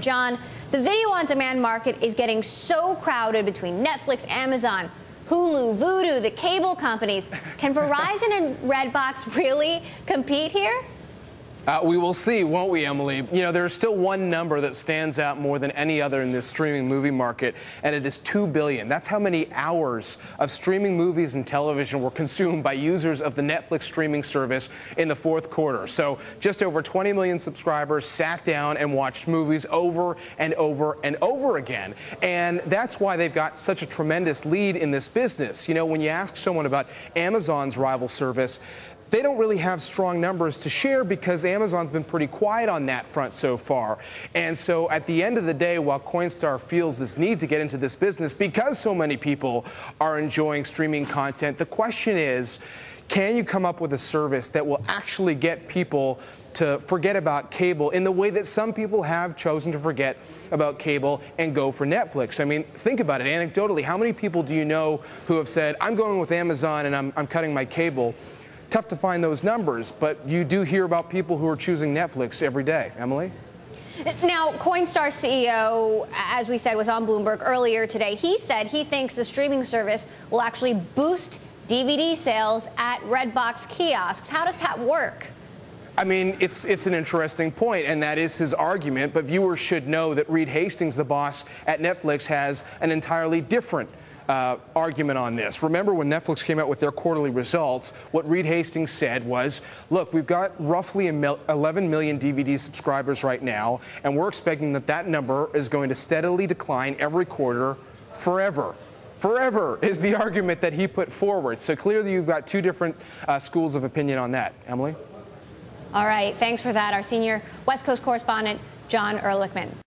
Jon, the video on demand market is getting so crowded between Netflix, Amazon, Hulu, Vudu, the cable companies. Can Verizon and Redbox really compete here? Uh, we will see, won't we, Emily? You know, there's still one number that stands out more than any other in this streaming movie market, and it is 2 billion. That's how many hours of streaming movies and television were consumed by users of the Netflix streaming service in the fourth quarter. So just over 20 million subscribers sat down and watched movies over and over and over again. And that's why they've got such a tremendous lead in this business. You know, when you ask someone about Amazon's rival service, they don't really have strong numbers to share because Amazon's been pretty quiet on that front so far. And so at the end of the day, while Coinstar feels this need to get into this business because so many people are enjoying streaming content, the question is, can you come up with a service that will actually get people to forget about cable in the way that some people have chosen to forget about cable and go for Netflix. I mean, think about it anecdotally. How many people do you know who have said, I'm going with Amazon and I'm, I'm cutting my cable? Tough to find those numbers, but you do hear about people who are choosing Netflix every day. Emily? Now, Coinstar CEO, as we said, was on Bloomberg earlier today. He said he thinks the streaming service will actually boost DVD sales at Redbox kiosks. How does that work? I mean, it's it's an interesting point, and that is his argument. But viewers should know that Reed Hastings, the boss at Netflix, has an entirely different uh, argument on this. Remember when Netflix came out with their quarterly results, what Reed Hastings said was, look, we've got roughly 11 million DVD subscribers right now, and we're expecting that that number is going to steadily decline every quarter forever. Forever is the argument that he put forward. So clearly you've got two different uh, schools of opinion on that. Emily? All right, thanks for that. Our senior West Coast correspondent, Jon Erlichman.